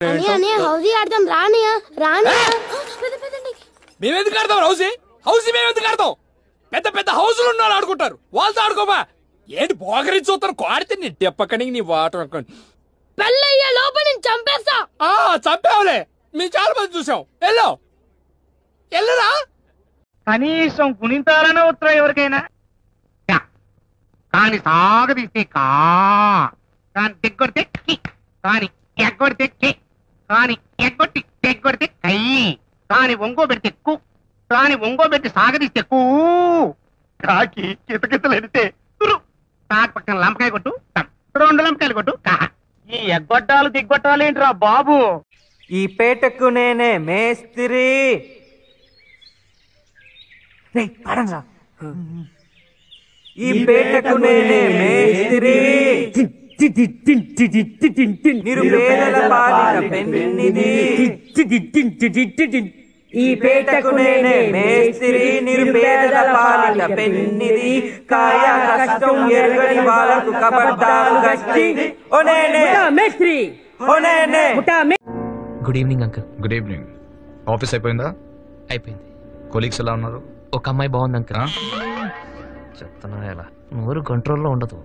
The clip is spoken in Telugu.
రానియా రానియా. మేమెందుకు ఆడతాం హౌసీ హౌసీ మేమెందుకు ఆడతాం? పెద్ద పెద్ద హౌసులు ఉన్న వాళ్ళు ఆడుకుంటారు. వాళ్ళతో ఆడుకోమా? ఏంటి పోగరించి చూస్తారు? కోడితే నీ దెప్పకనికి నీ వాటర్ పెళ్ళయ్యే లోపల నేను చంపేస్తా. ఆ చంపావులే. మేము చాలా మంది చూసాం. ఎల్లో ఎల్లరా కనీసం గుణింతాలనే ఉత్తరం ఎవరికైనా. కాని సాగదీస్తే కా. కాని తెగ్గొడితే కి. కాని ఎగ్గొడితే కాని ఎగ్గొట్టి తెగ్గొడితే కై కాని ఒంగో పెడితే కు. కాని ఒంగో పెట్టి సాగదీస్తే కూ. కాకి కితకితలు ఎడితే తురు. కాకి పక్కన లంపకాయ కొట్టు. రెండు లంపకాయలు కొట్టు కా. ఈ ఎగ్గొట్టాలు దిగ్గొట్టాలు ఏంట్రా బాబు? ఈ పేటకు నేనే మేస్త్రి. రేయ్, పాడండ్రా. ఈ పేటకు నేనే మేస్త్రి. ఈ పేటకు నేనే మేస్త్రి నిరుపేదల పాలిట పెన్నిది. కాయ కష్టం ఎరగని వాళ్ళకు కబడ్డాలు గట్టి ఓ నేనే. మేస్త్రి. ఓ నేనే. Good evening uncle good evening office అయిపోయిందా? అయిపోయింది. కొలీగ్స్ ఎలా ఉన్నారు? ఒక అమ్మాయి బాగుంది అంకుల్? చెప్తున్నా ఎలా? నోరు కంట్రోల్లో ఉండదు.